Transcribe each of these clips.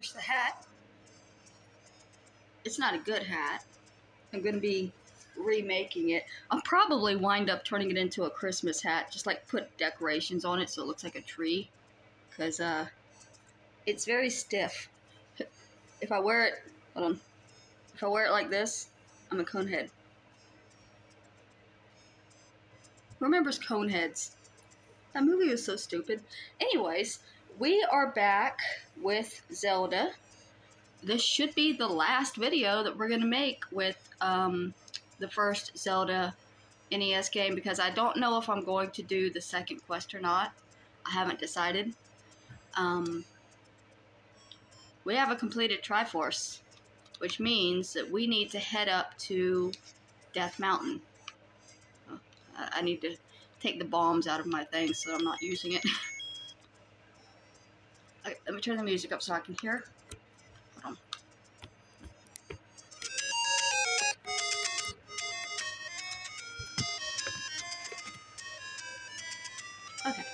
There's the hat. It's not a good hat. I'm going to be remaking it. I'll probably wind up turning it into a Christmas hat. Just like put decorations on it so it looks like a tree. Because uh, it's very stiff. If I wear it, hold on. If I wear it like this, I'm a conehead. Who remembers Coneheads? That movie was so stupid. Anyways, we are back with Zelda. This should be the last video that we're going to make with um, the first Zelda NES game because I don't know if I'm going to do the second quest or not. I haven't decided. Um, we have a completed Triforce, which means that we need to head up to Death Mountain. Oh, I need to take the bombs out of my thing so I'm not using it. Okay, let me turn the music up so I can hear. Hold on. Okay.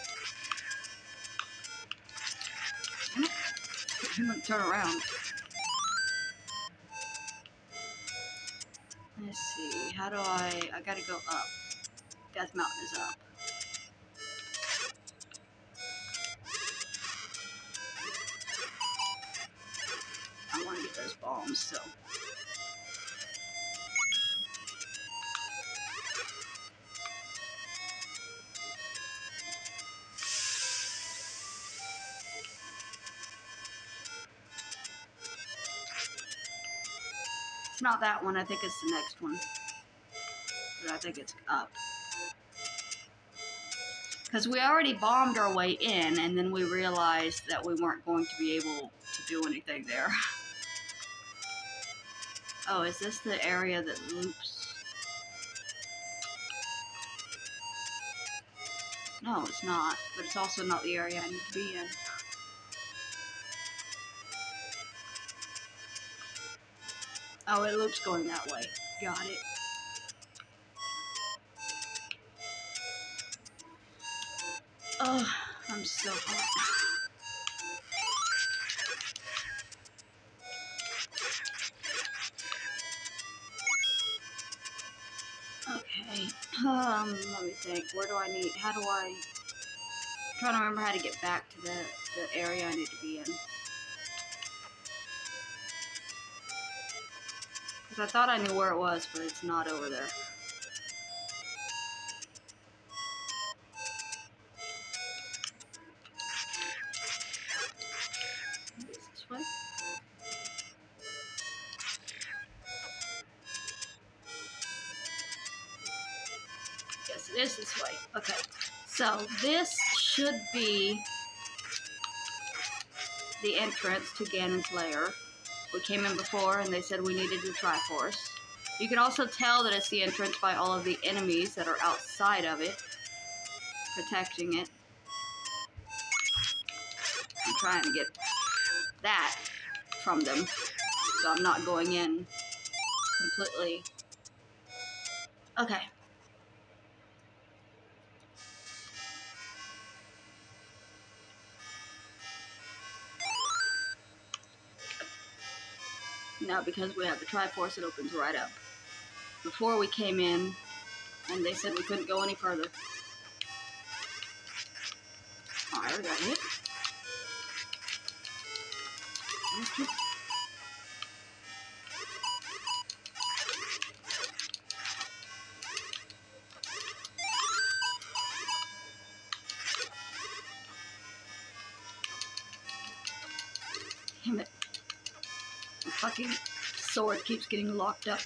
Turn around. Let's see, how do I, I gotta go up. Death Mountain is up. Bombs, so. It's not that one, I think it's the next one. But I think it's up. Because we already bombed our way in, and then we realized that we weren't going to be able to do anything there. Oh, is this the area that loops? No, it's not. But it's also not the area I need to be in. Oh, it loops going that way. Got it. Oh, I'm so hot. Think. Where do I need? How do I? I'm trying to remember how to get back to the the area I need to be in. Because I thought I knew where it was, but it's not over there. This should be the entrance to Ganon's lair. We came in before and they said we needed the Triforce. You can also tell that it's the entrance by all of the enemies that are outside of it, protecting it. I'm trying to get that from them, so I'm not going in completely. Okay. Now because we have the Triforce, it opens right up. Before we came in, and they said we couldn't go any further. Alright, we got hit. Sword keeps getting locked up.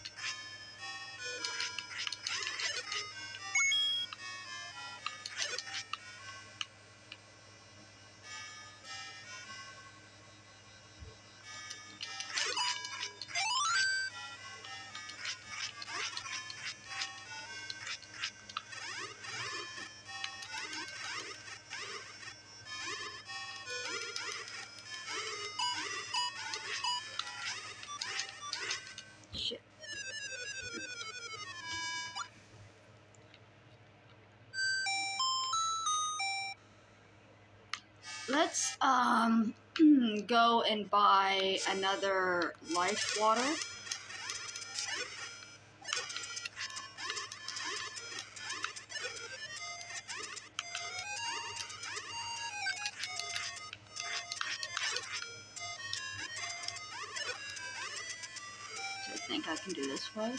Let's um go and buy another life water. I think I can do this way.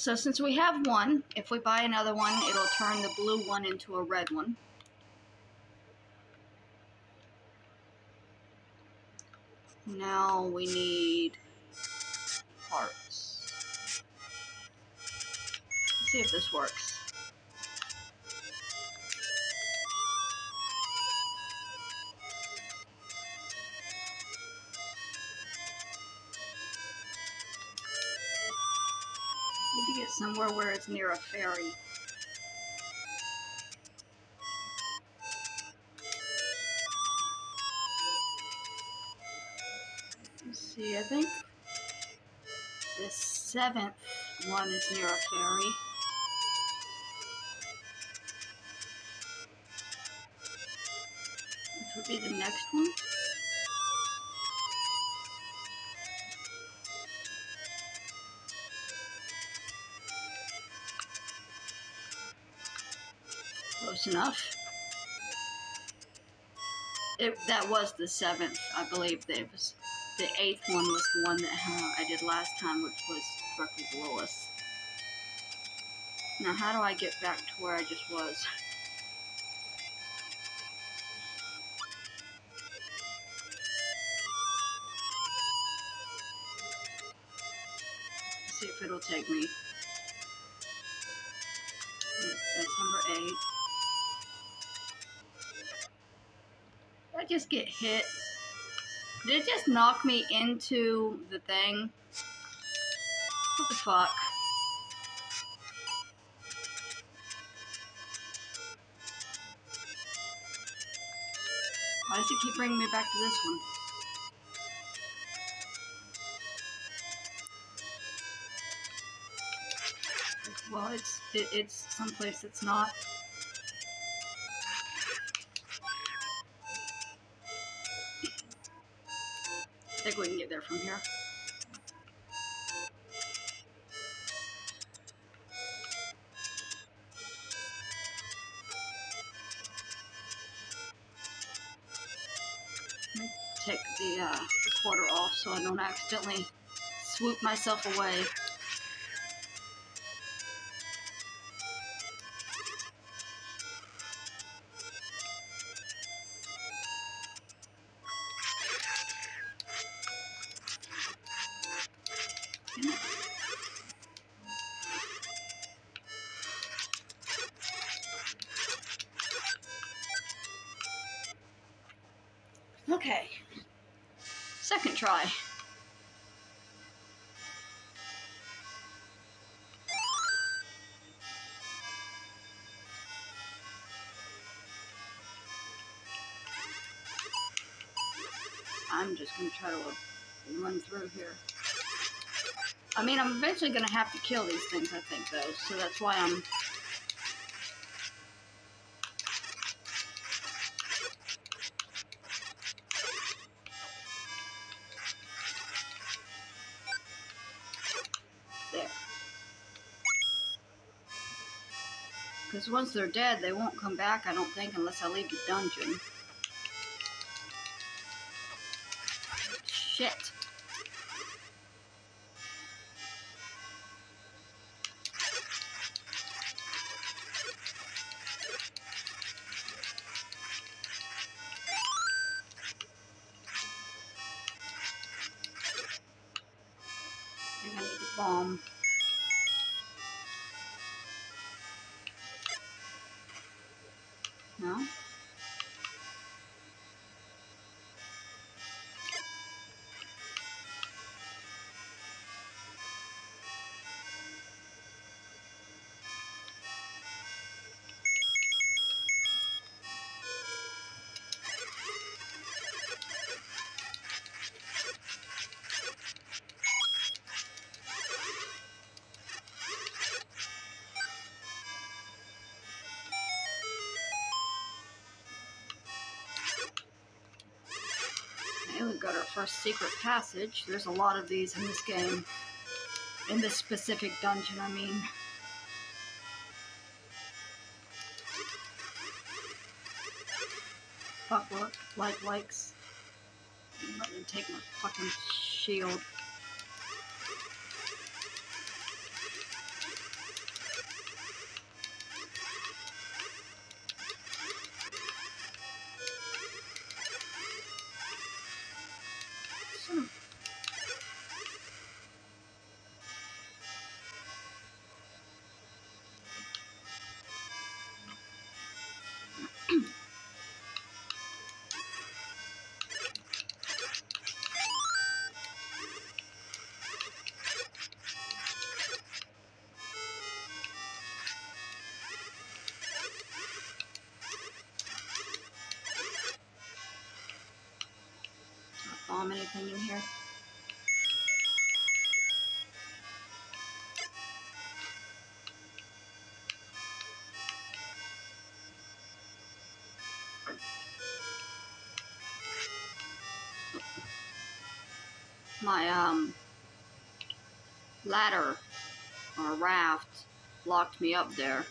So since we have one, if we buy another one, it'll turn the blue one into a red one. Now we need parts. Let's see if this works. Somewhere where it's near a fairy. Let's see, I think the seventh one is near a fairy. Was the seventh, I believe. That was the eighth one was the one that uh, I did last time, which was below us. Now, how do I get back to where I just was? Let's see if it'll take me. That's number eight. Just get hit? Did it just knock me into the thing? What the fuck? Why does it keep bringing me back to this one? Well, it's it, it's someplace that's not. Think we can get there from here. Take the uh, recorder off so I don't accidentally swoop myself away. Okay. Second try. I'm just gonna try to uh, run through here. I mean, I'm eventually gonna have to kill these things, I think, though, so that's why I'm Once they're dead, they won't come back, I don't think, unless I leave the dungeon. Shit. I need bomb. Got our first secret passage. There's a lot of these in this game. In this specific dungeon, I mean. Fuck, look. Like, likes. Let me take my fucking shield. Bomb anything in here? My um ladder or raft locked me up there.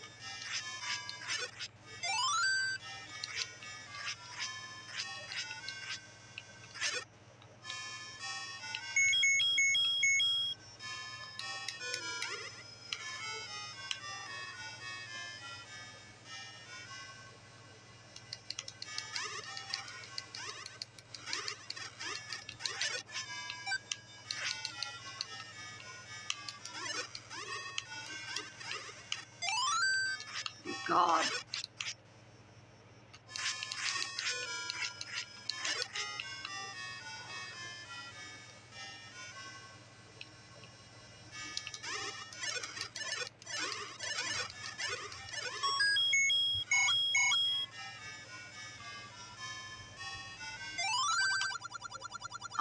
God.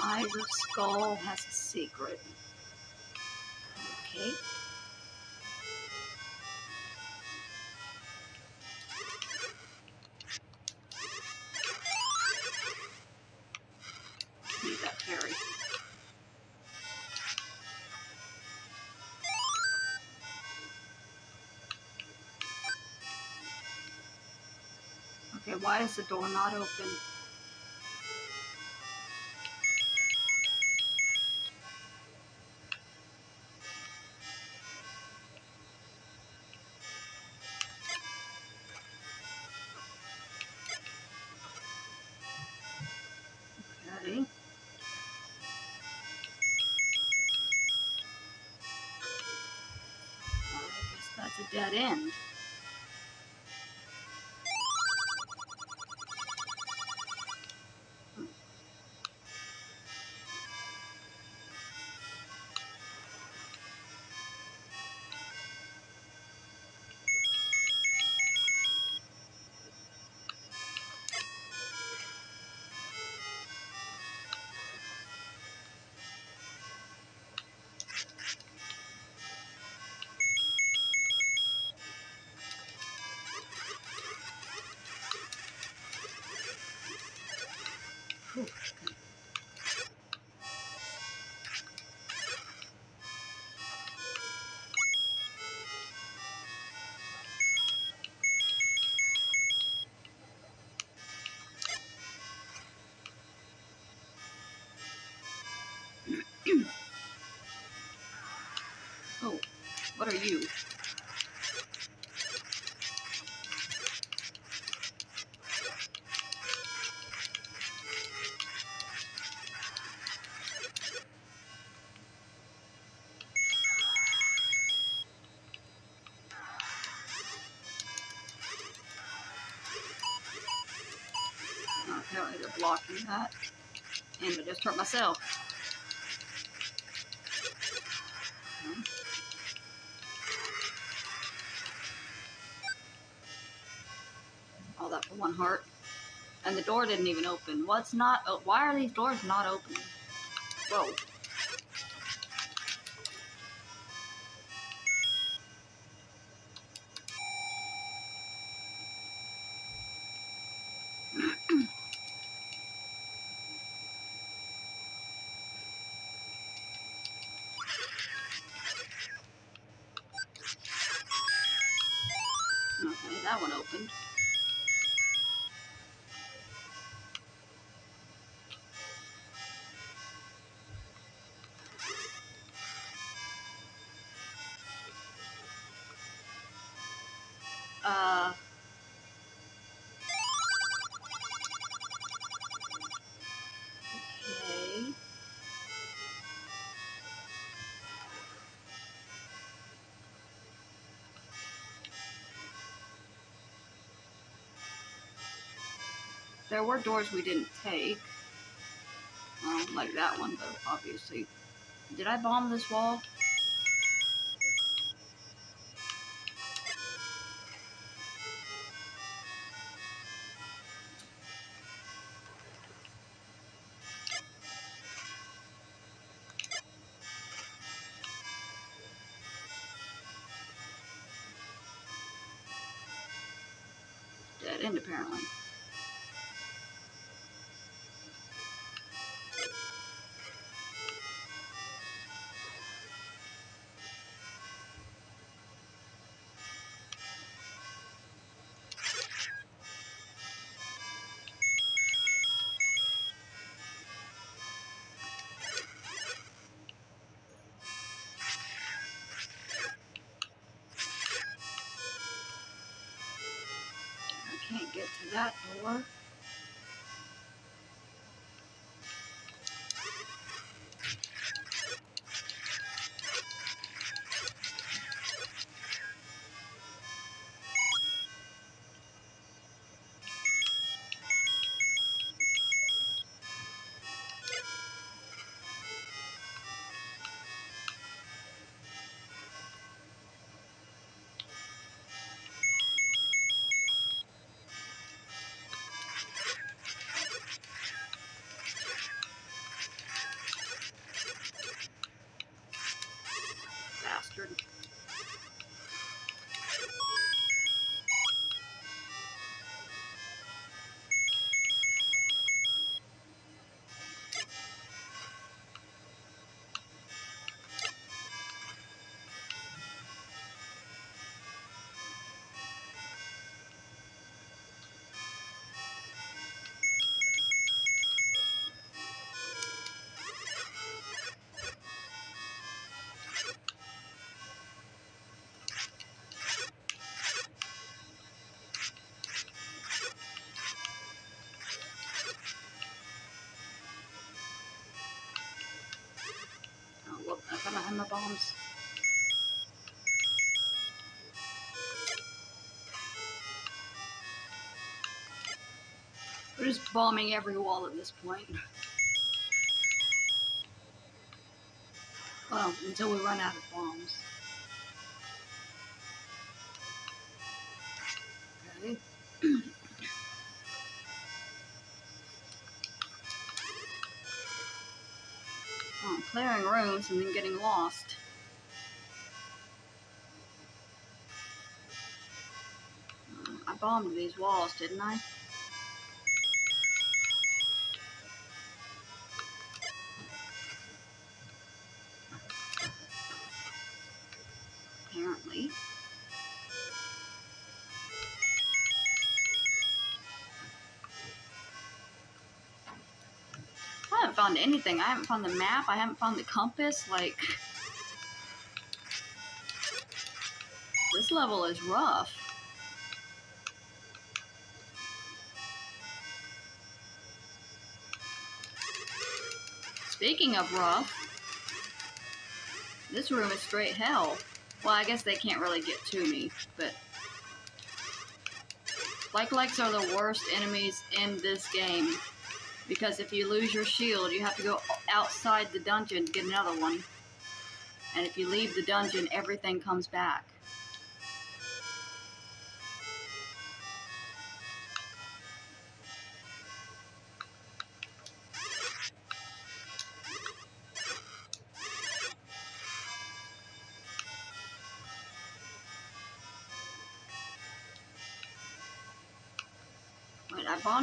Eyes of Skull has a secret. Why is the door not open? I guess that's a dead end. Are you? Apparently they're blocking that. And I just hurt myself. Didn't even open. What's not? Why are these doors not opening? Whoa. There were doors we didn't take. Well, like that one, but obviously. Did I bomb this wall? Dead end, apparently. Get to that door. My bombs. We're just bombing every wall at this point. Well, until we run out of bombs. And then getting lost. I bombed these walls, didn't I? Apparently. Found anything. I haven't found the map. I haven't found the compass. Like, this level is rough. Speaking of rough, this room is straight hell. Well, I guess they can't really get to me, but like likes are the worst enemies in this game because if you lose your shield, you have to go outside the dungeon to get another one. And if you leave the dungeon, everything comes back.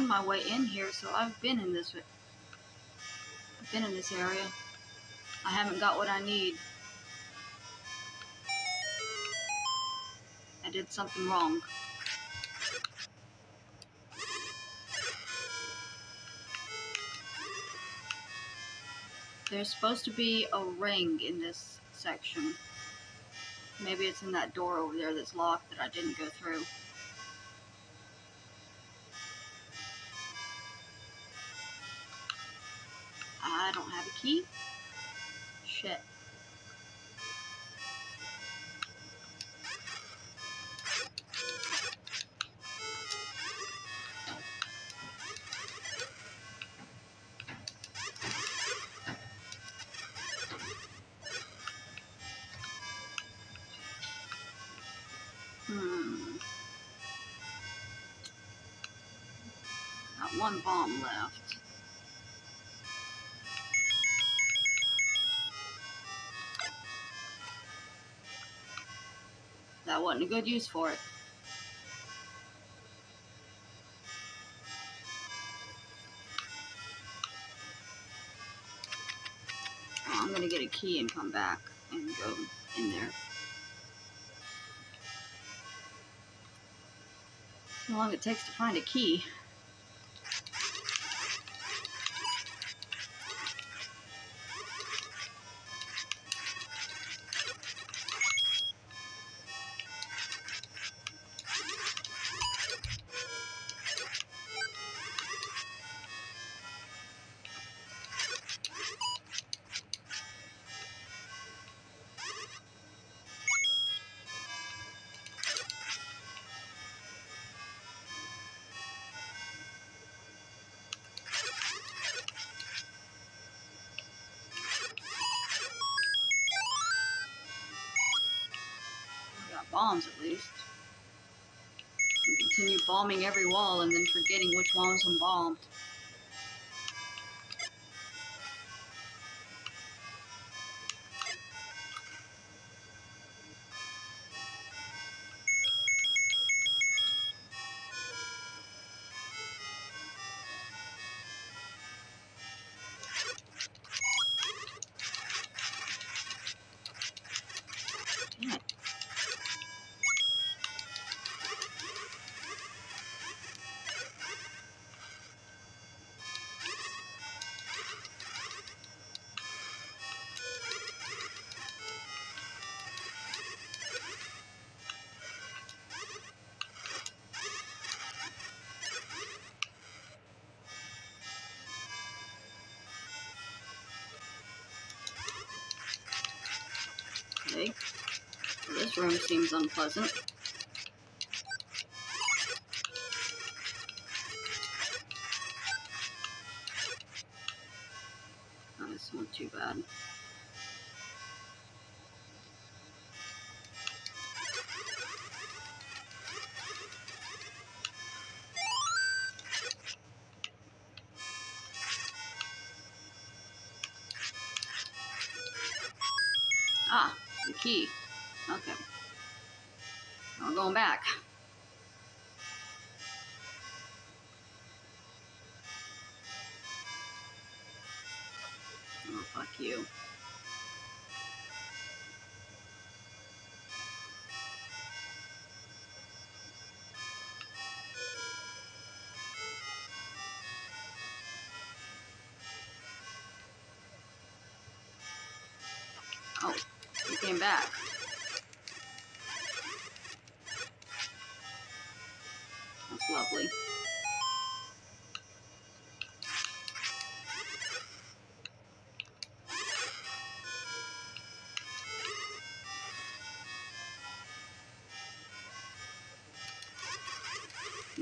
found my way in here, so I've been in this I've been in this area. I haven't got what I need. I did something wrong. There's supposed to be a ring in this section. Maybe it's in that door over there that's locked that I didn't go through. Key. Shit. Hmm. One bomb left. Wasn't a good use for it. Oh, I'm gonna get a key and come back and go in there. How long it takes to find a key. Bombing every wall and then forgetting which ones I'm bombed. Room seems unpleasant. Oh, not too bad. Ah, the key. Okay. We're going back. Oh, fuck you. Oh, you came back.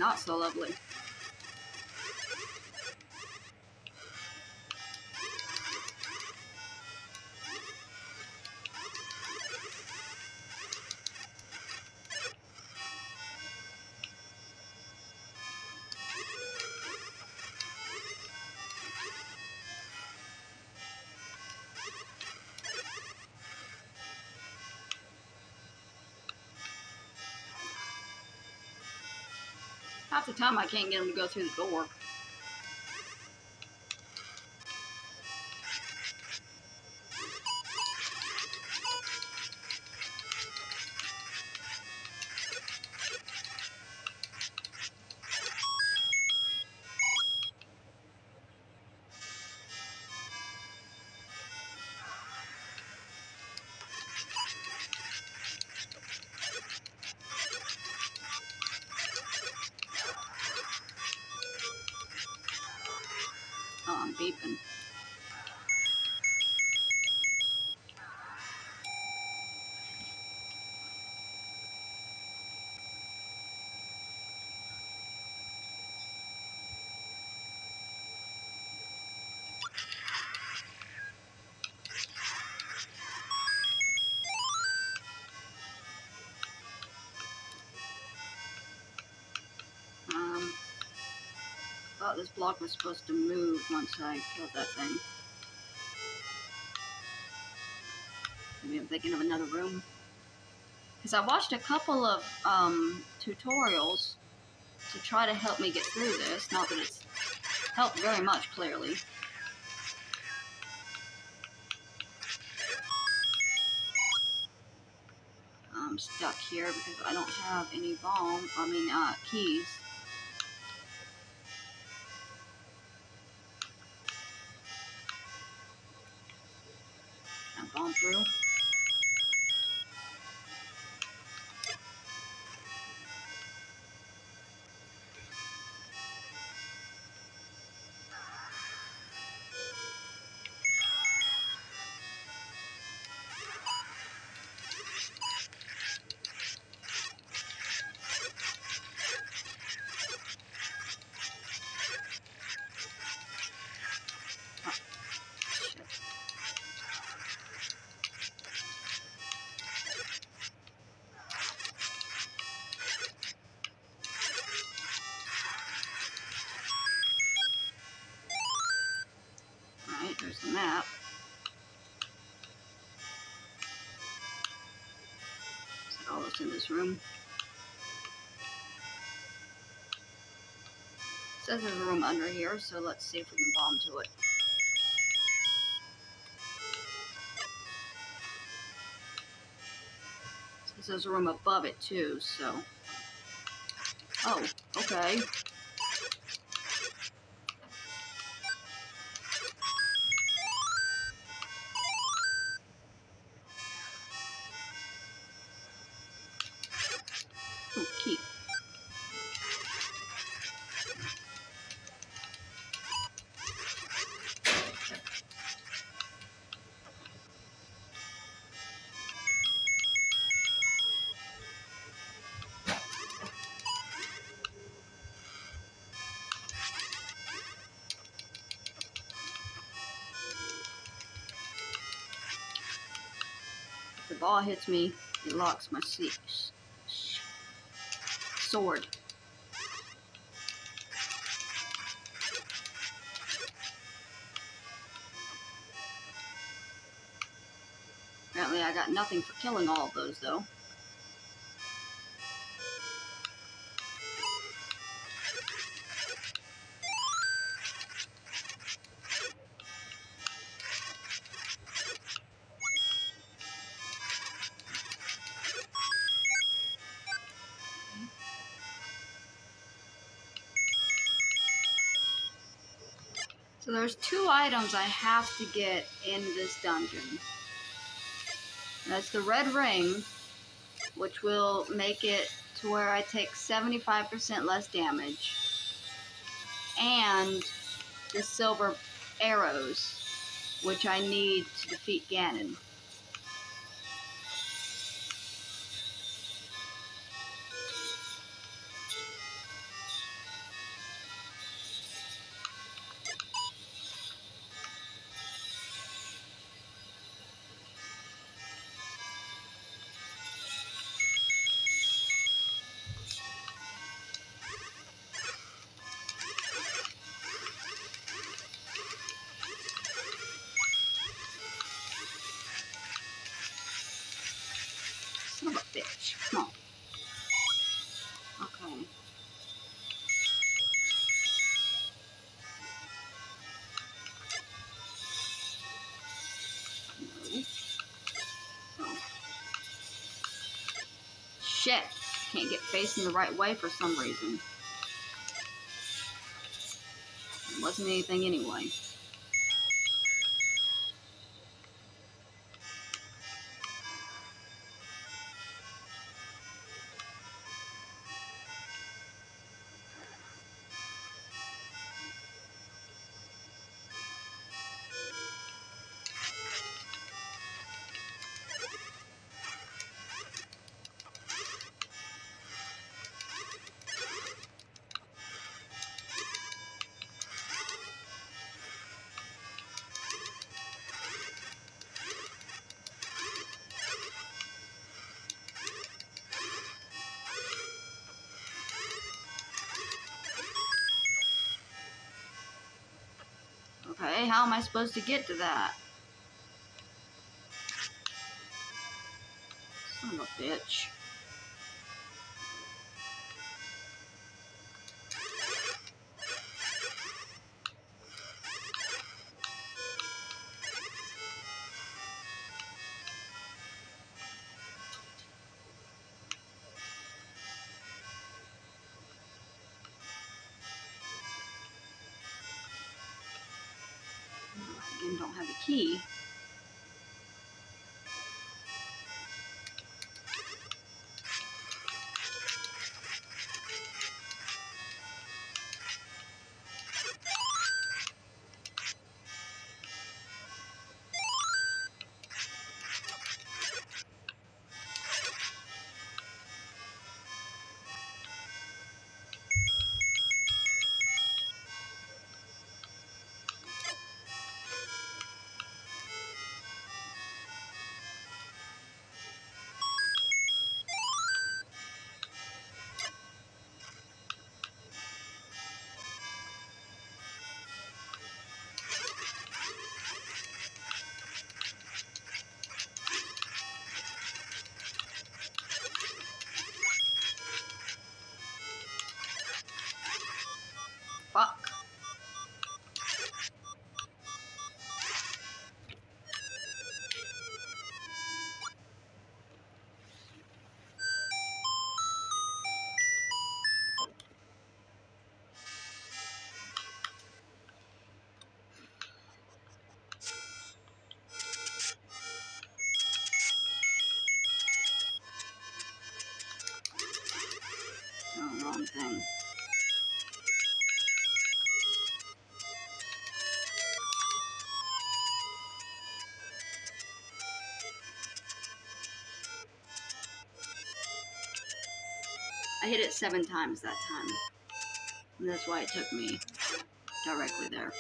Not so lovely. Half the time I can't get them to go through the door. Um, thought this block was supposed to move once I killed that thing. Maybe I'm thinking of another room. Because I watched a couple of um, tutorials to try to help me get through this. Not that it's helped very much, clearly. Here because I don't have any bomb, I mean, uh, keys. I bomb through? That all that's in this room? Says there's a room under here, so let's see if we can bomb to it. Says there's a room above it too, so. Oh, okay. Ball hits me, it locks my. Sword. Apparently I got nothing for killing all of those though. Items I have to get in this dungeon. That's the red ring, which will make it to where I take 75% less damage. And the silver arrows, which I need to defeat Ganon. Can't get facing the right way for some reason. It wasn't anything anyway. How am I supposed to get to that? Son of a bitch. Oh, wrong thing. I hit it seven times that time. And that's why it took me directly there.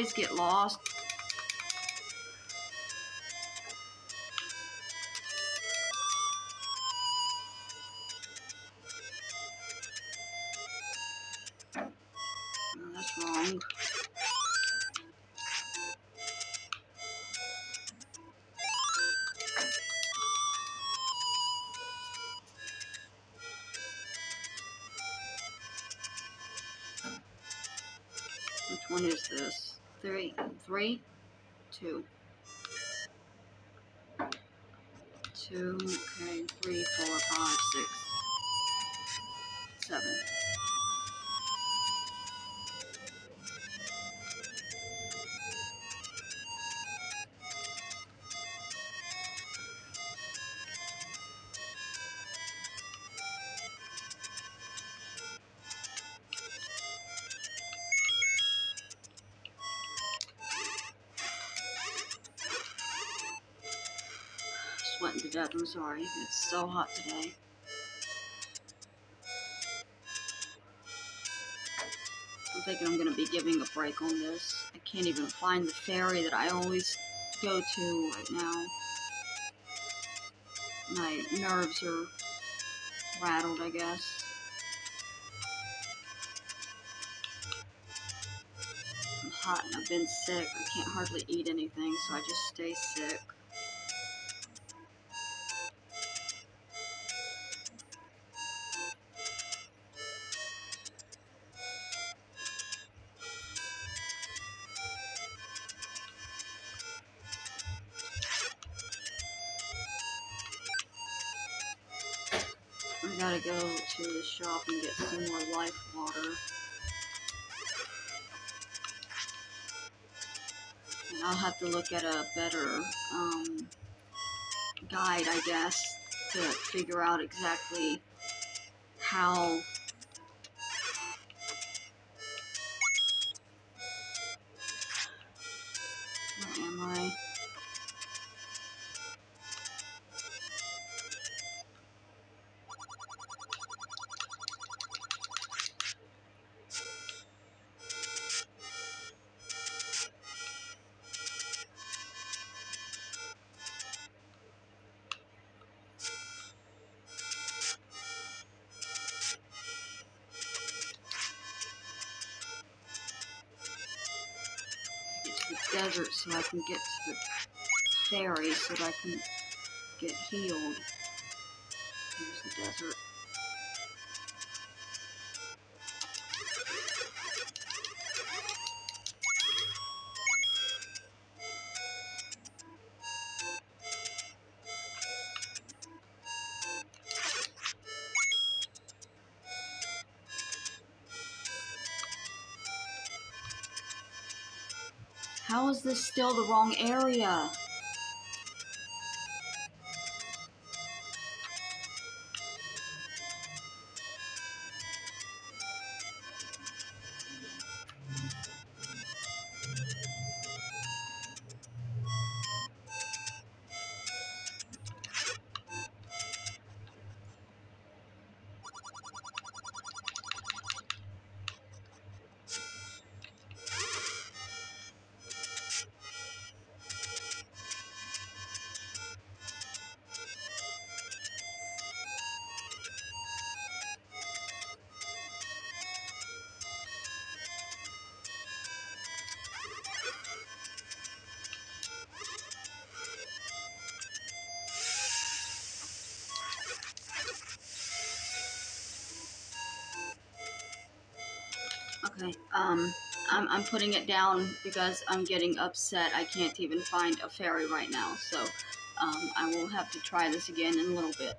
Always get lost? I'm sorry. It's so hot today. I'm thinking I'm gonna be giving a break on this. I can't even find the fairy that I always go to right now. My nerves are rattled, I guess. I'm hot and I've been sick. I can't hardly eat anything, so I just stay sick. Some more life water. And I'll have to look at a better um, guide, I guess, to figure out exactly how Where am I? I can get to the fairy so that I can get healed. Here's the desert. How is this still the wrong area? Putting it down because I'm getting upset. I can't even find a fairy right now, so um, I will have to try this again in a little bit.